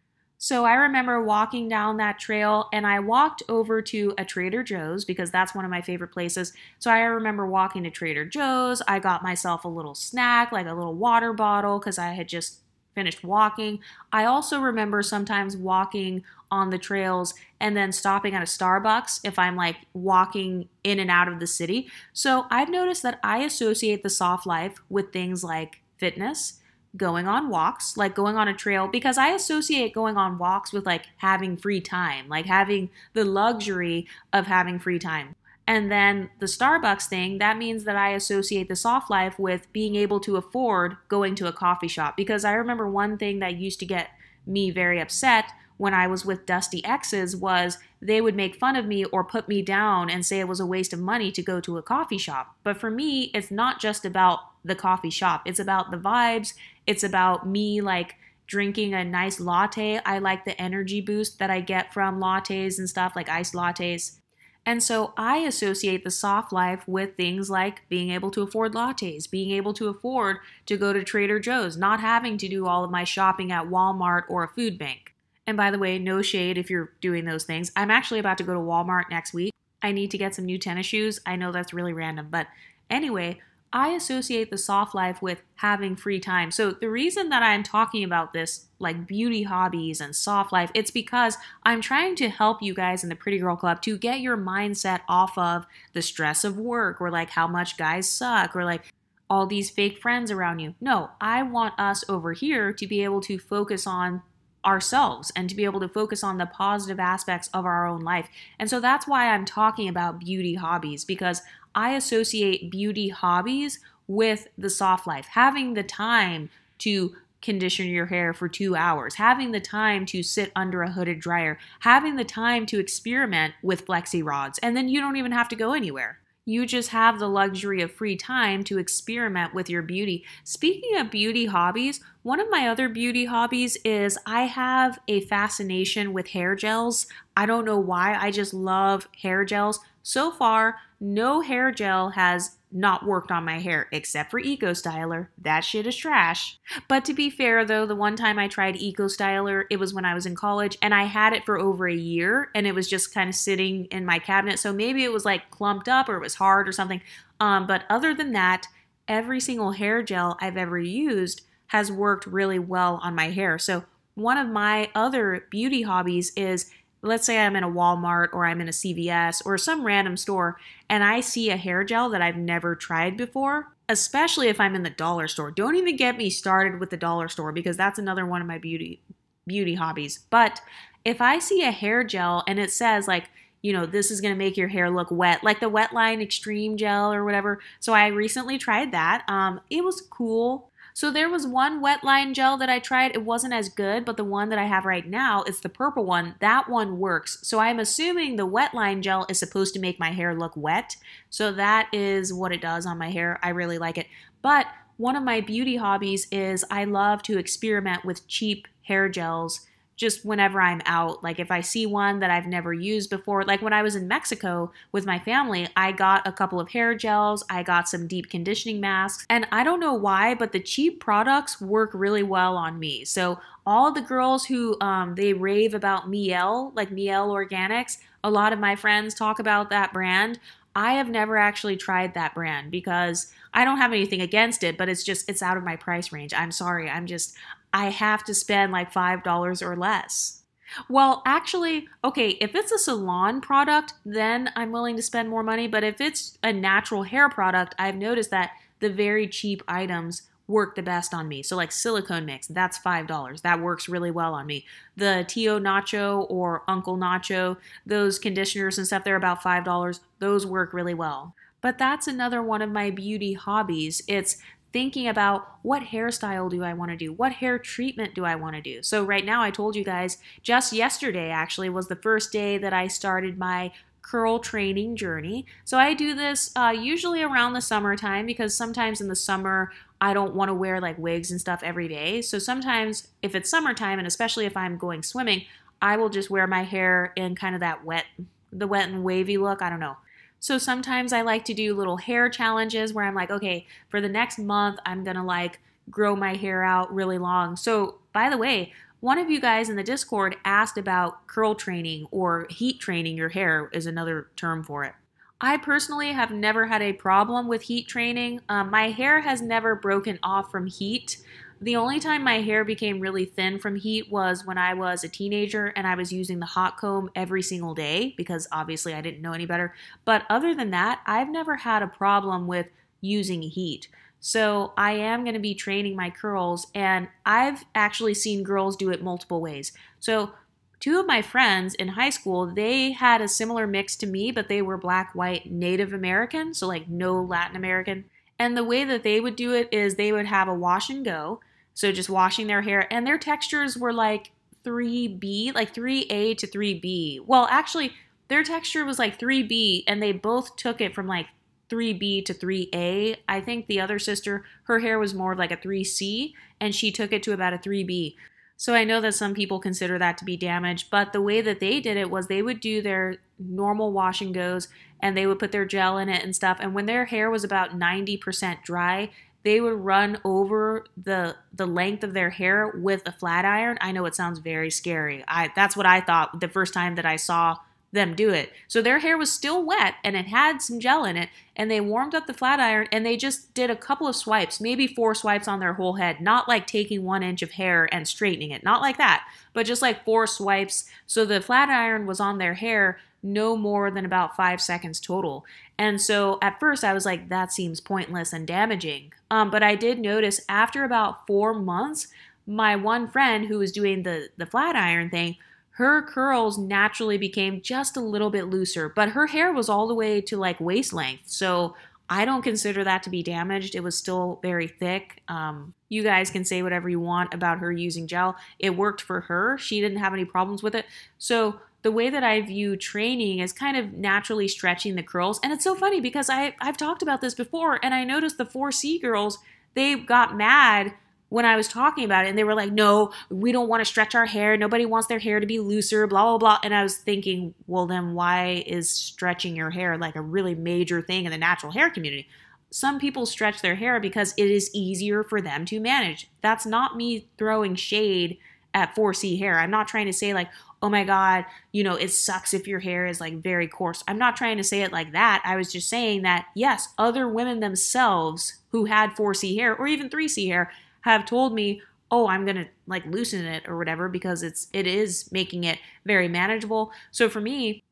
So I remember walking down that trail and I walked over to a Trader Joe's because that's one of my favorite places. So I remember walking to Trader Joe's. I got myself a little snack, like a little water bottle, because I had just finished walking. I also remember sometimes walking on the trails and then stopping at a Starbucks if I'm like walking in and out of the city. So I've noticed that I associate the soft life with things like fitness, going on walks, like going on a trail, because I associate going on walks with like having free time, like having the luxury of having free time. And then the Starbucks thing, that means that I associate the soft life with being able to afford going to a coffee shop. Because I remember one thing that used to get me very upset when I was with Dusty X's was they would make fun of me or put me down and say it was a waste of money to go to a coffee shop. But for me, it's not just about the coffee shop, it's about the vibes, it's about me like drinking a nice latte. I like the energy boost that I get from lattes and stuff like iced lattes. And so I associate the soft life with things like being able to afford lattes, being able to afford to go to Trader Joe's, not having to do all of my shopping at Walmart or a food bank. And by the way, no shade if you're doing those things. I'm actually about to go to Walmart next week. I need to get some new tennis shoes. I know that's really random, but anyway, I associate the soft life with having free time. So the reason that I'm talking about this like beauty hobbies and soft life, it's because I'm trying to help you guys in the Pretty Girl Club to get your mindset off of the stress of work or like how much guys suck or like all these fake friends around you. No, I want us over here to be able to focus on ourselves and to be able to focus on the positive aspects of our own life. And so that's why I'm talking about beauty hobbies because I associate beauty hobbies with the soft life, having the time to condition your hair for two hours, having the time to sit under a hooded dryer, having the time to experiment with flexi rods, and then you don't even have to go anywhere. You just have the luxury of free time to experiment with your beauty. Speaking of beauty hobbies, one of my other beauty hobbies is I have a fascination with hair gels. I don't know why, I just love hair gels. So far, no hair gel has not worked on my hair except for Eco Styler. That shit is trash. But to be fair though, the one time I tried Eco Styler, it was when I was in college and I had it for over a year and it was just kind of sitting in my cabinet. So maybe it was like clumped up or it was hard or something. Um, but other than that, every single hair gel I've ever used has worked really well on my hair. So one of my other beauty hobbies is let's say I'm in a Walmart or I'm in a CVS or some random store and I see a hair gel that I've never tried before, especially if I'm in the dollar store. Don't even get me started with the dollar store because that's another one of my beauty beauty hobbies. But if I see a hair gel and it says like you know, this is going to make your hair look wet, like the Wetline Extreme Gel or whatever. So I recently tried that. Um, it was cool. So there was one wet line gel that I tried. It wasn't as good, but the one that I have right now, it's the purple one. That one works. So I'm assuming the wet line gel is supposed to make my hair look wet. So that is what it does on my hair. I really like it. But one of my beauty hobbies is I love to experiment with cheap hair gels just whenever I'm out. Like if I see one that I've never used before, like when I was in Mexico with my family, I got a couple of hair gels, I got some deep conditioning masks, and I don't know why, but the cheap products work really well on me. So all the girls who um, they rave about Mielle, like Mielle Organics, a lot of my friends talk about that brand. I have never actually tried that brand because I don't have anything against it, but it's just it's out of my price range. I'm sorry. I'm just I have to spend like $5 or less. Well, actually, okay, if it's a salon product, then I'm willing to spend more money. But if it's a natural hair product, I've noticed that the very cheap items work the best on me. So, like silicone mix, that's $5. That works really well on me. The Tio Nacho or Uncle Nacho, those conditioners and stuff, they're about $5. Those work really well. But that's another one of my beauty hobbies. It's thinking about what hairstyle do I want to do? What hair treatment do I want to do? So, right now, I told you guys just yesterday actually was the first day that I started my curl training journey. So, I do this uh, usually around the summertime because sometimes in the summer, I don't want to wear like wigs and stuff every day. So, sometimes if it's summertime, and especially if I'm going swimming, I will just wear my hair in kind of that wet, the wet and wavy look. I don't know. So sometimes I like to do little hair challenges where I'm like, okay, for the next month, I'm gonna like grow my hair out really long. So, by the way, one of you guys in the Discord asked about curl training or heat training your hair, is another term for it. I personally have never had a problem with heat training. Um, my hair has never broken off from heat. The only time my hair became really thin from heat was when I was a teenager and I was using the hot comb every single day because obviously I didn't know any better. But other than that, I've never had a problem with using heat. So I am going to be training my curls and I've actually seen girls do it multiple ways. So two of my friends in high school, they had a similar mix to me, but they were black, white, Native American, so like no Latin American. And the way that they would do it is they would have a wash and go. So just washing their hair, and their textures were like 3B, like 3A to 3B. Well, actually, their texture was like 3B, and they both took it from like 3B to 3A. I think the other sister, her hair was more like a 3C, and she took it to about a 3B. So I know that some people consider that to be damage, but the way that they did it was they would do their normal wash and goes and they would put their gel in it and stuff. And when their hair was about 90% dry, they would run over the the length of their hair with a flat iron. I know it sounds very scary. I that's what I thought the first time that I saw them do it. So their hair was still wet and it had some gel in it, and they warmed up the flat iron and they just did a couple of swipes, maybe four swipes on their whole head, not like taking one inch of hair and straightening it, not like that, but just like four swipes. So the flat iron was on their hair no more than about five seconds total. And so at first I was like, that seems pointless and damaging. Um, but I did notice after about four months, my one friend who was doing the, the flat iron thing her curls naturally became just a little bit looser, but her hair was all the way to like waist length. So I don't consider that to be damaged. It was still very thick. Um, you guys can say whatever you want about her using gel. It worked for her. She didn't have any problems with it. So the way that I view training is kind of naturally stretching the curls. And it's so funny because I, I've talked about this before and I noticed the 4C girls, they got mad when I was talking about it, and they were like, no, we don't want to stretch our hair. Nobody wants their hair to be looser, blah, blah, blah. And I was thinking, well, then why is stretching your hair like a really major thing in the natural hair community? Some people stretch their hair because it is easier for them to manage. That's not me throwing shade at 4C hair. I'm not trying to say, like, oh my God, you know, it sucks if your hair is like very coarse. I'm not trying to say it like that. I was just saying that, yes, other women themselves who had 4C hair or even 3C hair have told me, oh, I'm going to like loosen it or whatever because it's it is making it very manageable. So for me,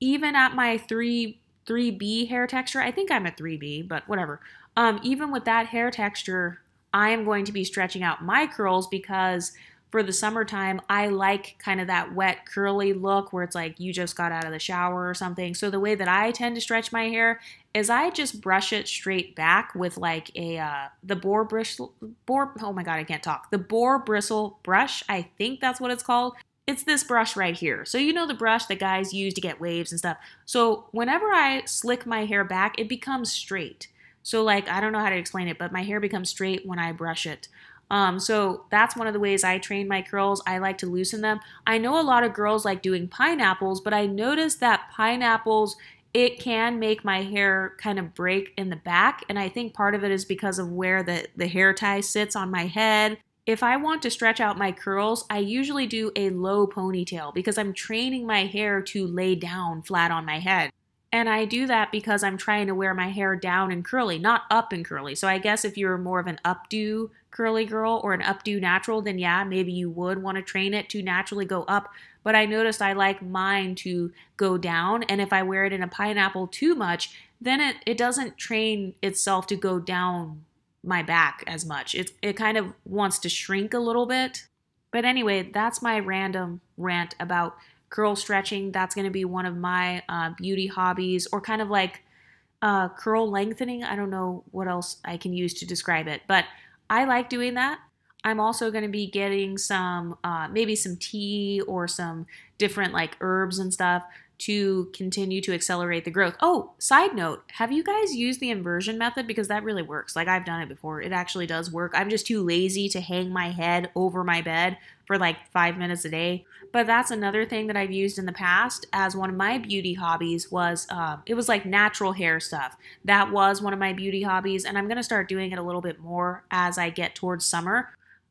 even at my 3 3B hair texture, I think I'm a 3B, but whatever. Um even with that hair texture, I am going to be stretching out my curls because for the summertime, I like kind of that wet, curly look where it's like you just got out of the shower or something. So the way that I tend to stretch my hair is I just brush it straight back with like a uh, the boar bristle boar. Oh my god, I can't talk. The boar bristle brush. I think that's what it's called. It's this brush right here. So you know the brush that guys use to get waves and stuff. So whenever I slick my hair back, it becomes straight. So like I don't know how to explain it, but my hair becomes straight when I brush it. Um, so that's one of the ways I train my curls. I like to loosen them. I know a lot of girls like doing pineapples, but I noticed that pineapples it can make my hair kind of break in the back and i think part of it is because of where the, the hair tie sits on my head if i want to stretch out my curls i usually do a low ponytail because i'm training my hair to lay down flat on my head and I do that because I'm trying to wear my hair down and curly, not up and curly. So I guess if you're more of an updo curly girl or an updo natural, then yeah, maybe you would want to train it to naturally go up. But I noticed I like mine to go down. And if I wear it in a pineapple too much, then it, it doesn't train itself to go down my back as much. It, it kind of wants to shrink a little bit. But anyway, that's my random rant about curl stretching. That's going to be one of my uh, beauty hobbies, or kind of like uh, curl lengthening. I don't know what else I can use to describe it, but I like doing that. I'm also going to be getting some, uh, maybe some tea or some different like herbs and stuff to continue to accelerate the growth. Oh, side note, have you guys used the inversion method? Because that really works. Like I've done it before. It actually does work. I'm just too lazy to hang my head over my bed for like five minutes a day. But that's another thing that I've used in the past as one of my beauty hobbies was uh, it was like natural hair stuff. That was one of my beauty hobbies, and I'm gonna start doing it a little bit more as I get towards summer.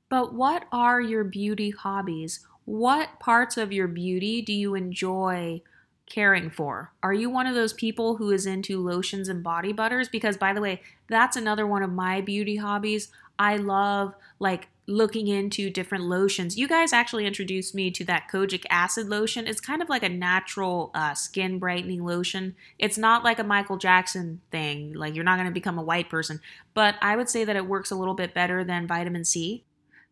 But what are your beauty hobbies? What parts of your beauty do you enjoy caring for? Are you one of those people who is into lotions and body butters? Because, by the way, that's another one of my beauty hobbies. I love like looking into different lotions. You guys actually introduced me to that kojic acid lotion. It's kind of like a natural uh, skin brightening lotion. It's not like a Michael Jackson thing, like you're not going to become a white person, but I would say that it works a little bit better than vitamin C.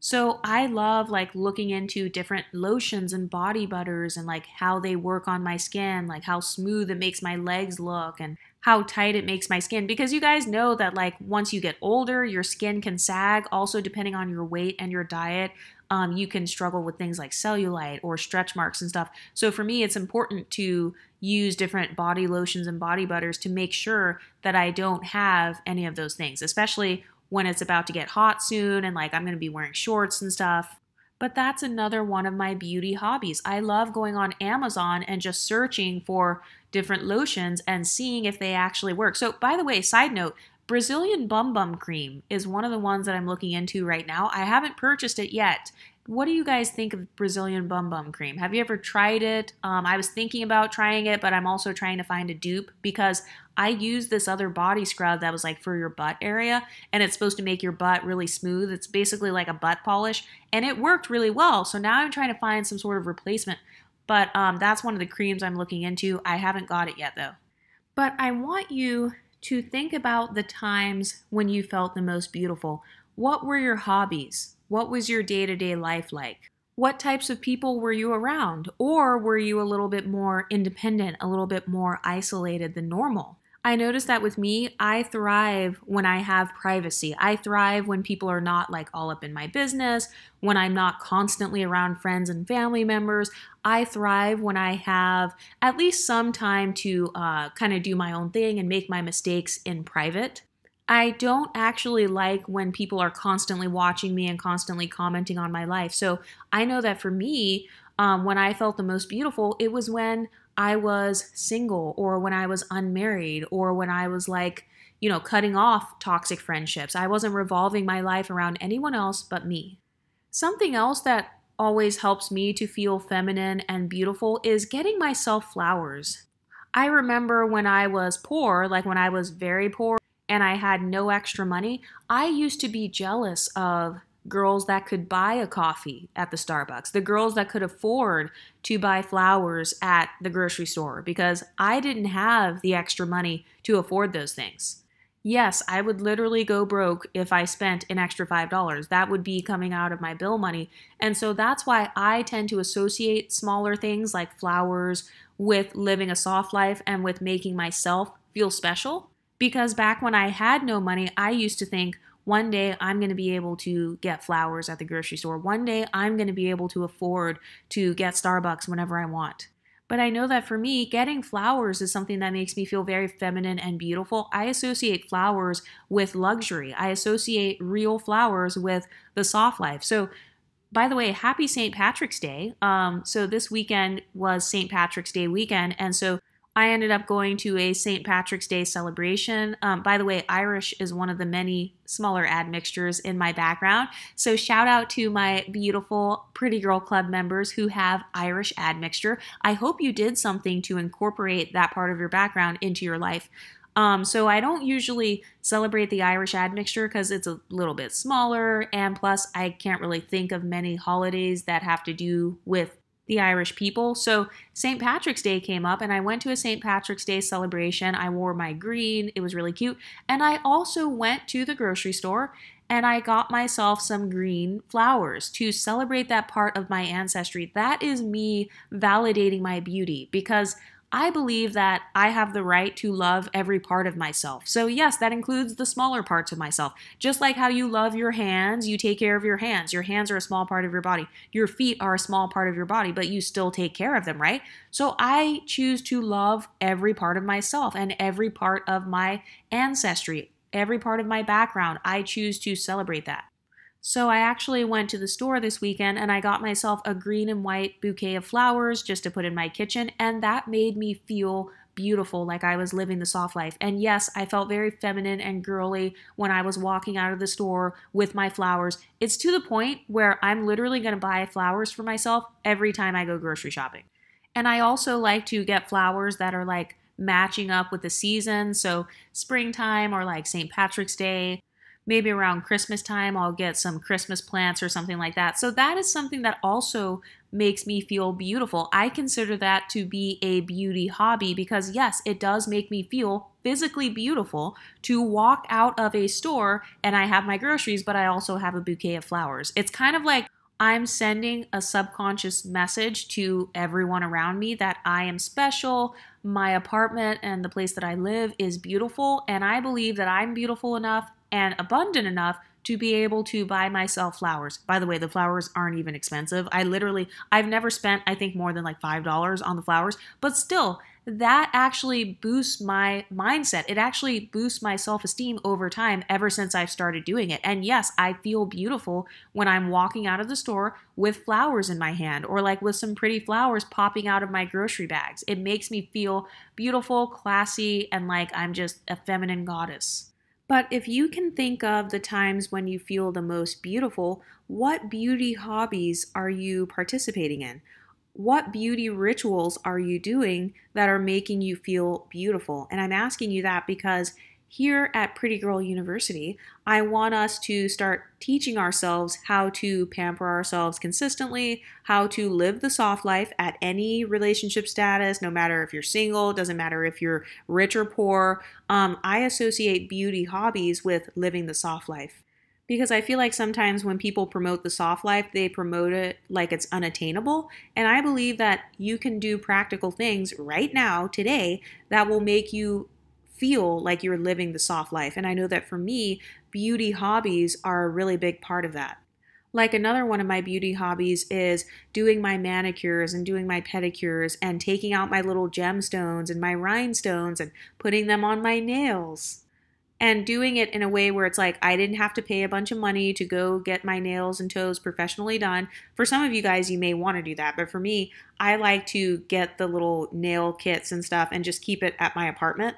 So I love like looking into different lotions and body butters and like how they work on my skin, like how smooth it makes my legs look and how tight it makes my skin because you guys know that like once you get older, your skin can sag also depending on your weight and your diet. Um, you can struggle with things like cellulite or stretch marks and stuff. So for me, it's important to use different body lotions and body butters to make sure that I don't have any of those things, especially when it's about to get hot soon and like I'm going to be wearing shorts and stuff. But that's another one of my beauty hobbies. I love going on Amazon and just searching for different lotions and seeing if they actually work. So, by the way, side note, Brazilian Bum Bum Cream is one of the ones that I'm looking into right now. I haven't purchased it yet. What do you guys think of Brazilian Bum Bum Cream? Have you ever tried it? Um, I was thinking about trying it, but I'm also trying to find a dupe because I used this other body scrub that was like for your butt area, and it's supposed to make your butt really smooth. It's basically like a butt polish, and it worked really well. So now I'm trying to find some sort of replacement. But um, that's one of the creams I'm looking into. I haven't got it yet though. But I want you to think about the times when you felt the most beautiful. What were your hobbies? What was your day to day life like? What types of people were you around? Or were you a little bit more independent, a little bit more isolated than normal? I notice that with me, I thrive when I have privacy. I thrive when people are not like all up in my business, when I'm not constantly around friends and family members. I thrive when I have at least some time to uh, kind of do my own thing and make my mistakes in private. I don't actually like when people are constantly watching me and constantly commenting on my life. So I know that for me, um, when I felt the most beautiful, it was when I was single or when I was unmarried or when I was like, you know, cutting off toxic friendships. I wasn't revolving my life around anyone else but me. Something else that always helps me to feel feminine and beautiful is getting myself flowers. I remember when I was poor, like when I was very poor and I had no extra money, I used to be jealous of girls that could buy a coffee at the Starbucks, the girls that could afford to buy flowers at the grocery store because I didn't have the extra money to afford those things. Yes, I would literally go broke if I spent an extra $5. That would be coming out of my bill money. And so that's why I tend to associate smaller things like flowers with living a soft life and with making myself feel special. Because back when I had no money, I used to think, one day I'm going to be able to get flowers at the grocery store. One day I'm going to be able to afford to get Starbucks whenever I want. But I know that for me, getting flowers is something that makes me feel very feminine and beautiful. I associate flowers with luxury. I associate real flowers with the soft life. So, by the way, happy St. Patrick's Day. Um, so this weekend was St. Patrick's Day weekend, and so I ended up going to a St. Patrick's Day celebration. Um, by the way, Irish is one of the many smaller admixtures in my background. So, shout out to my beautiful Pretty Girl Club members who have Irish admixture. I hope you did something to incorporate that part of your background into your life. Um, so, I don't usually celebrate the Irish admixture because it's a little bit smaller, and plus, I can't really think of many holidays that have to do with the Irish people. So St. Patrick's Day came up, and I went to a St. Patrick's Day celebration. I wore my green, it was really cute. And I also went to the grocery store and I got myself some green flowers to celebrate that part of my ancestry. That is me validating my beauty because I believe that I have the right to love every part of myself. So, yes, that includes the smaller parts of myself. Just like how you love your hands, you take care of your hands. Your hands are a small part of your body. Your feet are a small part of your body, but you still take care of them, right? So, I choose to love every part of myself and every part of my ancestry, every part of my background. I choose to celebrate that. So I actually went to the store this weekend and I got myself a green and white bouquet of flowers just to put in my kitchen, and that made me feel beautiful, like I was living the soft life. And yes, I felt very feminine and girly when I was walking out of the store with my flowers. It's to the point where I'm literally going to buy flowers for myself every time I go grocery shopping. And I also like to get flowers that are like matching up with the season. So, springtime or like St. Patrick's Day maybe around Christmas time, I'll get some Christmas plants or something like that. So that is something that also makes me feel beautiful. I consider that to be a beauty hobby because, yes, it does make me feel physically beautiful to walk out of a store and I have my groceries, but I also have a bouquet of flowers. It's kind of like I'm sending a subconscious message to everyone around me that I am special, my apartment and the place that I live is beautiful, and I believe that I'm beautiful enough and abundant enough to be able to buy myself flowers. By the way, the flowers aren't even expensive. I literally, I've never spent, I think, more than like $5 on the flowers, but still, that actually boosts my mindset. It actually boosts my self esteem over time ever since I've started doing it. And yes, I feel beautiful when I'm walking out of the store with flowers in my hand or like with some pretty flowers popping out of my grocery bags. It makes me feel beautiful, classy, and like I'm just a feminine goddess. But if you can think of the times when you feel the most beautiful, what beauty hobbies are you participating in? What beauty rituals are you doing that are making you feel beautiful? And I'm asking you that because here at Pretty Girl University, I want us to start teaching ourselves how to pamper ourselves consistently, how to live the soft life at any relationship status, no matter if you're single, doesn't matter if you're rich or poor. Um, I associate beauty hobbies with living the soft life because I feel like sometimes when people promote the soft life, they promote it like it's unattainable. And I believe that you can do practical things right now, today, that will make you feel like you're living the soft life. And I know that for me, beauty hobbies are a really big part of that. Like another one of my beauty hobbies is doing my manicures and doing my pedicures and taking out my little gemstones and my rhinestones and putting them on my nails. And doing it in a way where it's like I didn't have to pay a bunch of money to go get my nails and toes professionally done. For some of you guys, you may want to do that, but for me, I like to get the little nail kits and stuff and just keep it at my apartment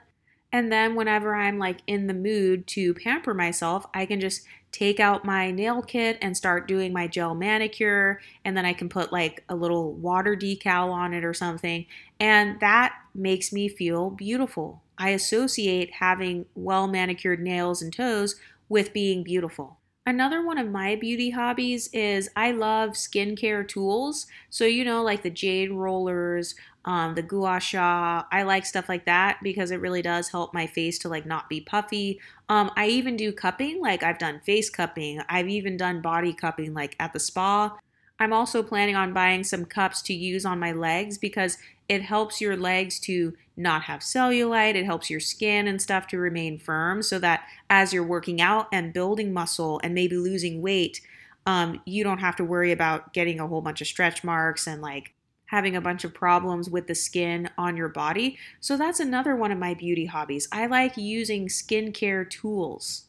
and then whenever I'm like in the mood to pamper myself, I can just take out my nail kit and start doing my gel manicure. And then I can put like a little water decal on it or something. And that makes me feel beautiful. I associate having well manicured nails and toes with being beautiful. Another one of my beauty hobbies is I love skincare tools. So, you know, like the jade rollers, um, the gua sha. I like stuff like that because it really does help my face to like not be puffy. Um, I even do cupping, like I've done face cupping. I've even done body cupping, like at the spa. I'm also planning on buying some cups to use on my legs because it helps your legs to not have cellulite. It helps your skin and stuff to remain firm so that as you're working out and building muscle and maybe losing weight, um, you don't have to worry about getting a whole bunch of stretch marks and like having a bunch of problems with the skin on your body. So that's another one of my beauty hobbies. I like using skincare tools.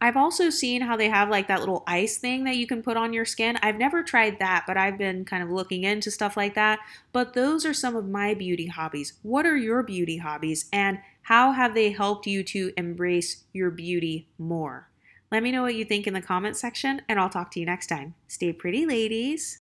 I've also seen how they have like that little ice thing that you can put on your skin. I've never tried that, but I've been kind of looking into stuff like that. But those are some of my beauty hobbies. What are your beauty hobbies and how have they helped you to embrace your beauty more? Let me know what you think in the comment section and I'll talk to you next time. Stay pretty, ladies.